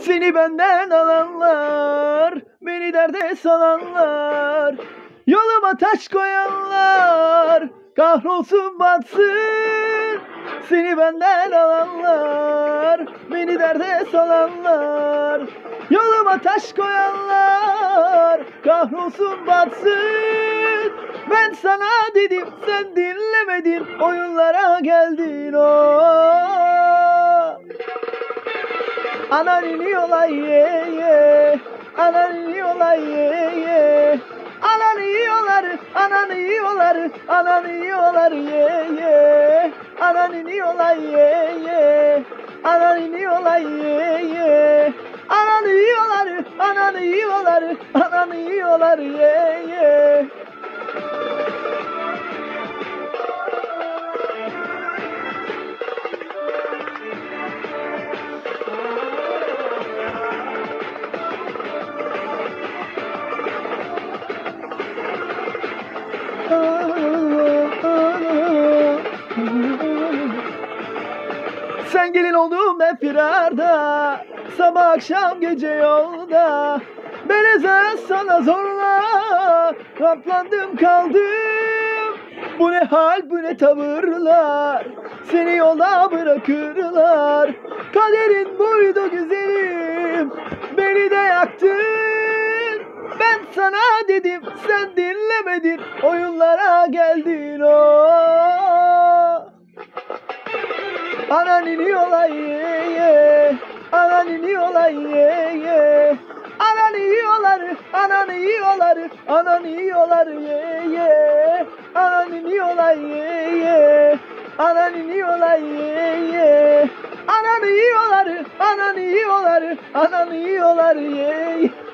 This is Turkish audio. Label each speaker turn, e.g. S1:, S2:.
S1: Seni benden alanlar, beni derde salanlar, yoluma taş koyanlar, kahrolsun batsın. Seni benden alanlar, beni derde salanlar, yoluma taş koyanlar, kahrolsun batsın. Ben sana dedim, sen dinlemedin, oyunlara geldin o. Anan iniyorlar ye ye. Anan iniyorlar ye ye. Anan yiyorlar, anan yiyorlar, anan yiyorlar ye ye. Anan iniyorlar ye ye. Anan iniyorlar ye ye. Anan yiyorlar, anan yiyorlar, anan yiyorlar ye ye. Sen gelin oldum ben firarda. Sabah akşam gece yolda. Ben sana zorla. Kaplandım kaldım. Bu ne hal bu ne tavırlar? Seni yolda bırakırlar. Kaderin buydu güzelim. Beni de yaktın. Ben sana dedim sen dinlemedin. Oyunlara geldin o Anan iniyorlar ye ye. Anan iniyorlar ye ye. Anan yiyorlar, anan yiyorlar, anan yiyorlar ye ye. Anan iniyorlar ye ye. Anan iniyorlar ye ye. Anan yiyorlar, anan yiyorlar, anan yiyorlar ye ye.